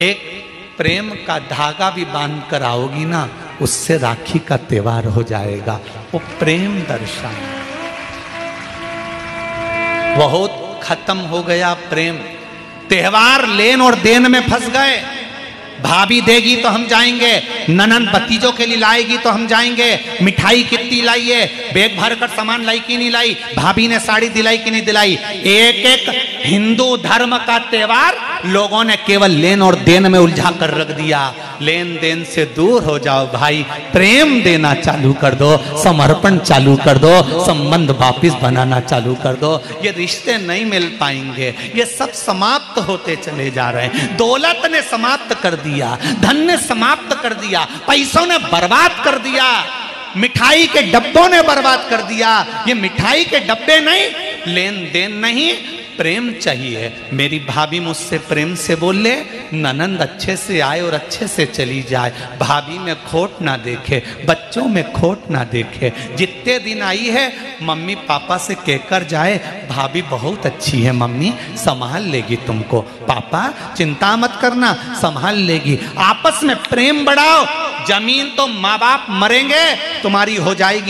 एक प्रेम का धागा भी बाँध कर आओगी ना, उससे राखी का त्योहार हो जाएगा। वो प्रेम दर्शन बहुत खत्म हो गया प्रेम। त्योहार लेन और देन में फंस गए। भाभी देगी तो हम जाएँगे, ननन भतीजों के लिए लाएगी तो हम जाएँगे। मिठाई कितनी लाइए बैग भर कर सामान लाई कि नहीं लाई? भाभी ने साड़ी दिलाई कि नहीं दिलाई? एक एक हिंदू धर्म का त्योहार लोगों ने केवल लेन और देन में उलझा कर रख दिया। लेन देन से दूर हो जाओ भाई। प्रेम देना चालू कर दो, समर्पण चालू कर दो, संबंध वापिस बनाना चालू कर दो। ये रिश्ते नहीं मिल पाएँगे, ये सब समाप्त होते चले जा रहे हैं। दौलत ने समाप्त कर दिया, धन ने समाप्त कर दिया, पैसों ने बर्बाद कर दिया, मिठाई के डब्बों ने बर्बाद कर दिया। ये मिठाई के डब्बे नहीं, लेन देन नहीं प्रेम चाहिए। मेरी भाभी मुझसे प्रेम से बोल, ननंद अच्छे से आए और अच्छे से चली जाए। भाभी में खोट ना देखे, बच्चों में खोट ना देखे। जितने दिन आई है, मम्मी पापा से कहकर जाए, भाभी बहुत अच्छी है मम्मी, संभाल लेगी तुमको। पापा, चिंता मत करना, संभाल लेगी। आपस में प्रेम बढ़ाओ। ज़मीन तो माँ बाप मरेंगे, तुम्हारी हो जाएगी।